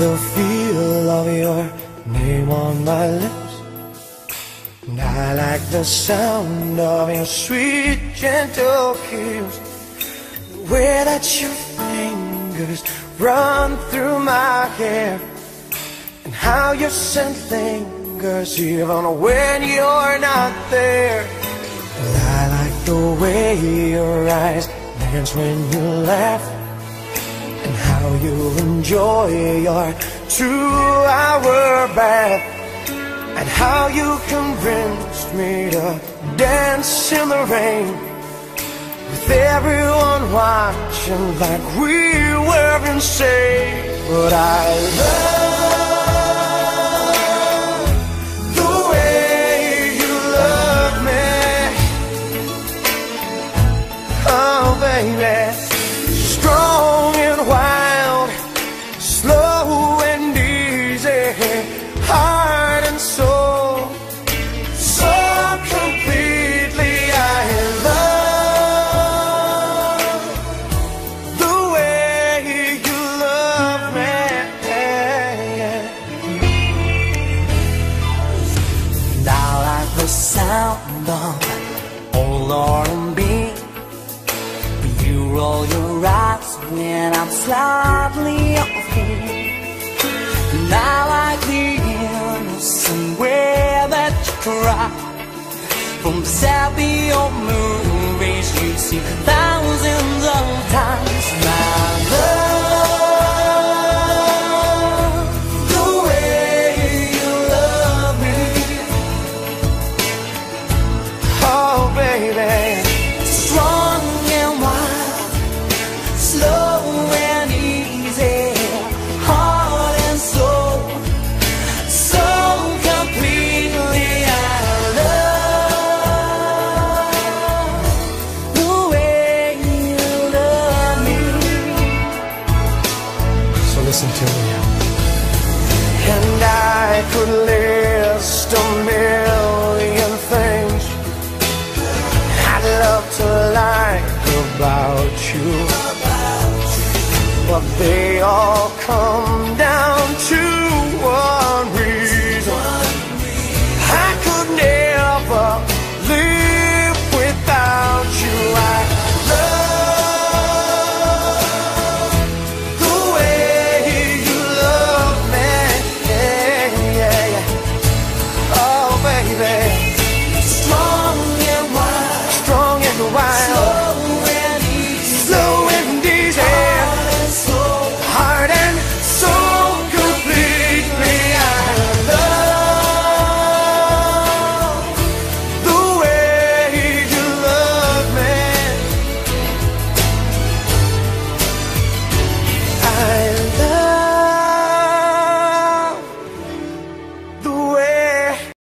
the feel of your name on my lips. And I like the sound of your sweet, gentle kiss. The way that your fingers run through my hair. And how your scent lingers even when you're not there. And I like the way your eyes dance when you laugh you enjoy your two-hour bath and how you convinced me to dance in the rain with everyone watching like we were insane. But I love sound of old R&B you roll your eyes when I'm slightly off And I like the innocent way that you cry. From sappy old movies you've seen thousands of times. I love could list a million things I'd love to like about you. But they all come